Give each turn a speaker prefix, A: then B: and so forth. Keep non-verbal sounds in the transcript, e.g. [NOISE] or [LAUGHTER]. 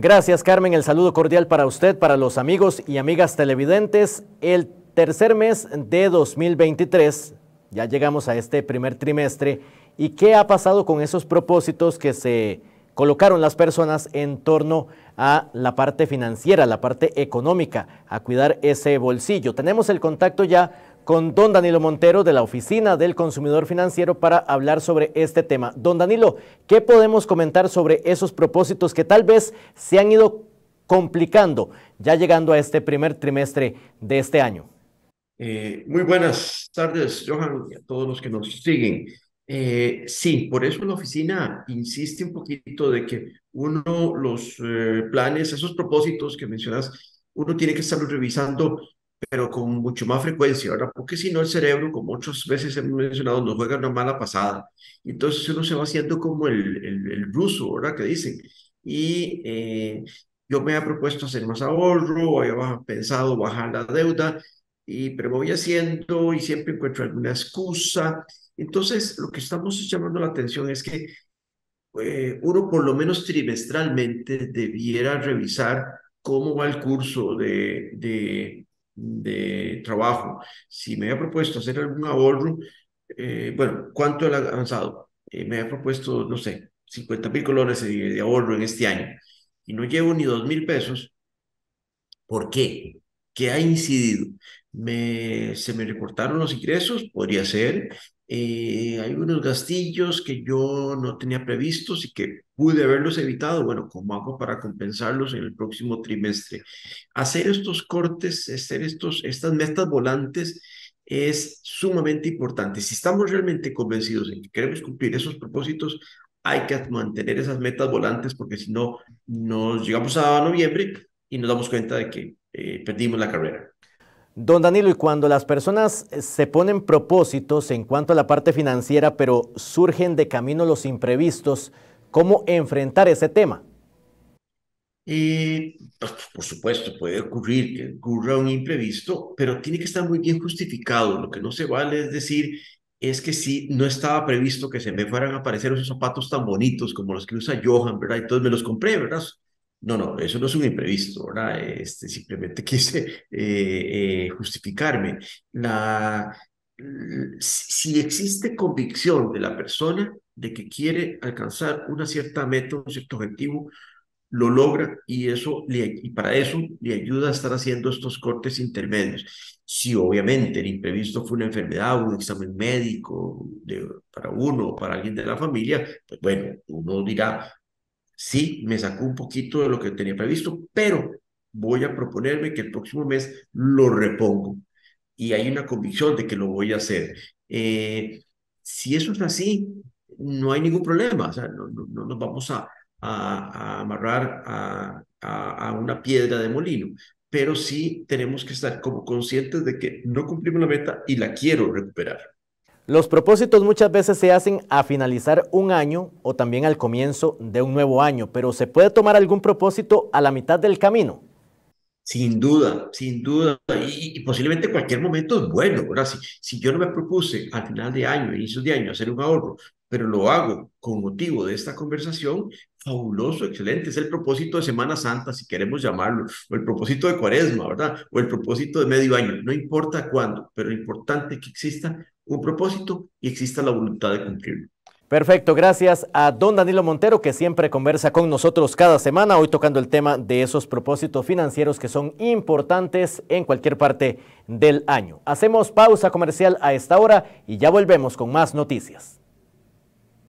A: Gracias Carmen, el saludo cordial para usted, para los amigos y amigas televidentes. El tercer mes de 2023, ya llegamos a este primer trimestre, ¿y qué ha pasado con esos propósitos que se colocaron las personas en torno a la parte financiera, la parte económica, a cuidar ese bolsillo? Tenemos el contacto ya con don Danilo Montero de la Oficina del Consumidor Financiero para hablar sobre este tema. Don Danilo, ¿qué podemos comentar sobre esos propósitos que tal vez se han ido complicando ya llegando a este primer trimestre de este año?
B: Eh, muy buenas tardes, Johan, y a todos los que nos siguen. Eh, sí, por eso la oficina insiste un poquito de que uno, los eh, planes, esos propósitos que mencionas, uno tiene que estarlos revisando pero con mucho más frecuencia, ¿verdad? Porque si no, el cerebro, como muchas veces hemos mencionado, nos juega una mala pasada. Entonces uno se va haciendo como el, el, el ruso, ¿verdad? Que dicen. Y eh, yo me he propuesto hacer más ahorro, he pensado bajar la deuda, y, pero me voy haciendo y siempre encuentro alguna excusa. Entonces, lo que estamos llamando la atención es que eh, uno por lo menos trimestralmente debiera revisar cómo va el curso de, de de trabajo, si me había propuesto hacer algún ahorro, eh, bueno, ¿cuánto he avanzado? Eh, me había propuesto, no sé, 50 mil colones de, ahorro en este año y no llevo ni 2 mil pesos. ¿Por qué? ¿Qué ha incidido? Me, ¿Se me reportaron los ingresos? Podría ser. Eh, hay unos gastillos que yo no tenía previstos y que pude haberlos evitado. Bueno, ¿cómo hago para compensarlos en el próximo trimestre? Hacer estos cortes, hacer estos, estas metas volantes es sumamente importante. Si estamos realmente convencidos en que queremos cumplir esos propósitos, hay que mantener esas metas volantes porque si no, nos llegamos a noviembre y nos damos cuenta de que eh, perdimos la carrera.
A: Don Danilo, y cuando las personas eh, se ponen propósitos en cuanto a la parte financiera, pero surgen de camino los imprevistos, ¿cómo enfrentar ese tema?
B: Pues, por supuesto, puede ocurrir que ocurra un imprevisto, pero tiene que estar muy bien justificado. Lo que no se vale es decir, es que si no estaba previsto que se me fueran a aparecer esos zapatos tan bonitos como los que usa Johan, ¿verdad? Entonces me los compré, ¿verdad? No, no, eso no es un imprevisto, ¿verdad? Este, simplemente [LAUGHS] quise eh, eh, justificarme. La, si existe convicción de la persona de que quiere alcanzar una cierta meta, un cierto objetivo, lo logra y, eso y para eso le ayuda a estar haciendo estos cortes intermedios. Si obviamente el imprevisto fue una enfermedad, un examen médico para uno o para alguien de la familia, pues bueno, uno dirá, sí me sacó un poquito de lo que tenía previsto, pero voy a proponerme que el próximo mes lo repongo. Y hay una convicción de que lo voy a hacer. Eh, si eso es así, no hay ningún problema. O sea, no, no, nos vamos a, a, amarrar a, a, una piedra de molino. Pero sí tenemos que estar como conscientes de que no cumplimos la meta y la quiero recuperar.
A: Los propósitos muchas veces se hacen a finalizar un año o también al comienzo de un nuevo año, pero ¿se puede tomar algún propósito a la mitad del camino?
B: Sin duda, sin duda, y, posiblemente cualquier momento es bueno, ¿verdad? Si, si yo no me propuse al final de año, inicio de año, hacer un ahorro, pero lo hago con motivo de esta conversación, fabuloso, excelente. Es el propósito de Semana Santa, si queremos llamarlo, o el propósito de Cuaresma, ¿verdad? O el propósito de medio año, no importa cuándo, pero lo importante que exista un propósito y exista la voluntad de cumplirlo.
A: Perfecto, gracias a don Danilo Montero que siempre conversa con nosotros cada semana, hoy tocando el tema de esos propósitos financieros que son importantes en cualquier parte del año. Hacemos pausa comercial a esta hora y ya volvemos con más noticias.